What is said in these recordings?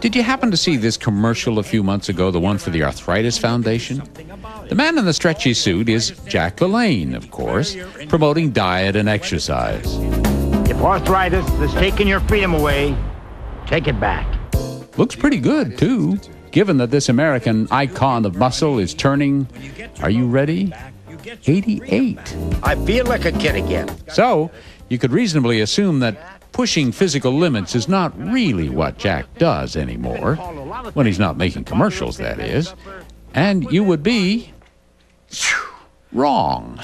Did you happen to see this commercial a few months ago, the one for the Arthritis Foundation? The man in the stretchy suit is Jack LaLanne, of course, promoting diet and exercise. If arthritis is taking your freedom away, take it back. Looks pretty good, too, given that this American icon of muscle is turning, are you ready? 88. I feel like a kid again. So, you could reasonably assume that pushing physical limits is not really what Jack does anymore. When he's not making commercials, that is. And you would be wrong.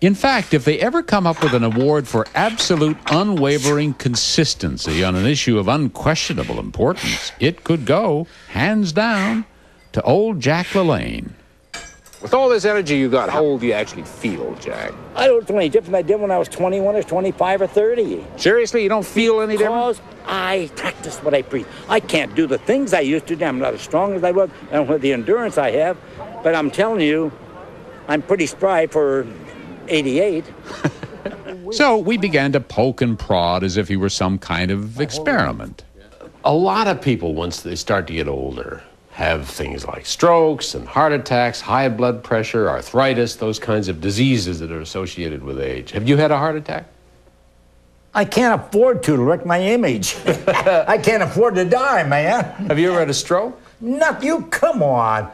In fact, if they ever come up with an award for absolute unwavering consistency on an issue of unquestionable importance, it could go, hands down, to old Jack LaLanne. With all this energy you got, how old do you actually feel, Jack? I don't feel any different than I did when I was 21 or 25 or 30. Seriously, you don't feel any different? Because I practice what I preach. I can't do the things I used to do. I'm not as strong as I was and with the endurance I have. But I'm telling you, I'm pretty spry for 88. So we began to poke and prod as if he were some kind of experiment. A lot of people, once they start to get older, have things like strokes and heart attacks, high blood pressure, arthritis, those kinds of diseases that are associated with age. Have you had a heart attack? I can't afford to, to wreck my image. I can't afford to die, man. Have you ever had a stroke? Not you, come on.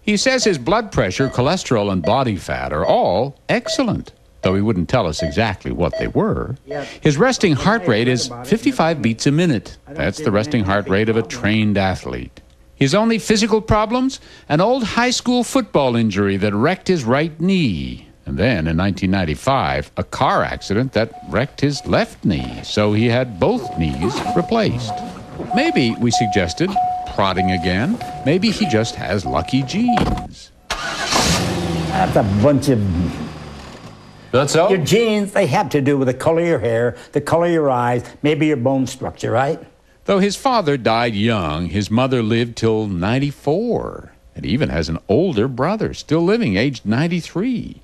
He says his blood pressure, cholesterol, and body fat are all excellent, though he wouldn't tell us exactly what they were. His resting heart rate is 55 beats a minute. That's the resting heart rate of a trained athlete. His only physical problems? An old high school football injury that wrecked his right knee. And then in 1995, a car accident that wrecked his left knee, so he had both knees replaced. Maybe, we suggested, prodding again, maybe he just has lucky genes. That's a bunch of. That's so? Your genes, they have to do with the color of your hair, the color of your eyes, maybe your bone structure, right? Though his father died young, his mother lived till 94 and even has an older brother still living, aged 93.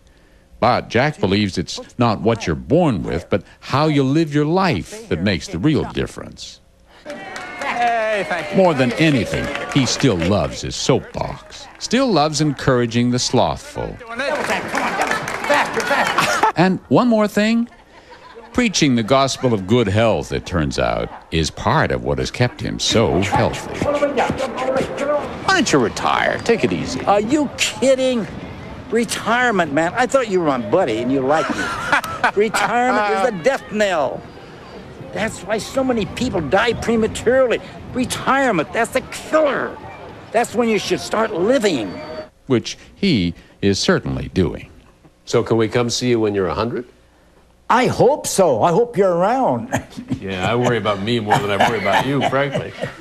But Jack believes it's not what you're born with, but how you live your life that makes the real difference. More than anything, he still loves his soapbox, still loves encouraging the slothful. And one more thing preaching the gospel of good health, it turns out, is part of what has kept him so healthy. Why don't you retire? Take it easy. Are you kidding? Retirement, man. I thought you were my buddy and you liked me. Retirement is a death knell. That's why so many people die prematurely. Retirement, that's the killer. That's when you should start living. Which he is certainly doing. So, can we come see you when you're 100? I hope so. I hope you're around. Yeah, I worry about me more than I worry about you, frankly.